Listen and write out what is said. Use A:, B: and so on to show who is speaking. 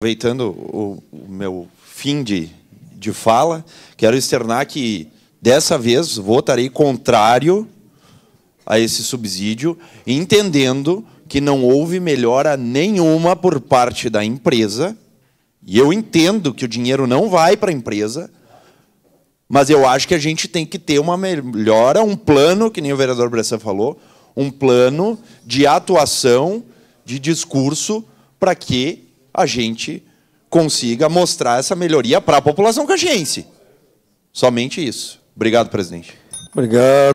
A: Aproveitando o, meu fim de, de fala, quero externar que, dessa vez, votarei contrário a esse subsídio, entendendo que não houve melhora nenhuma por parte da empresa, e eu entendo que o dinheiro não vai para a empresa, mas eu acho que a gente tem que ter uma melhora, um plano, que nem o vereador Bressan falou, um plano de atuação, de discurso, para que a gente consiga mostrar essa melhoria para a população caxiense. Somente isso. Obrigado, presidente.
B: Obrigado.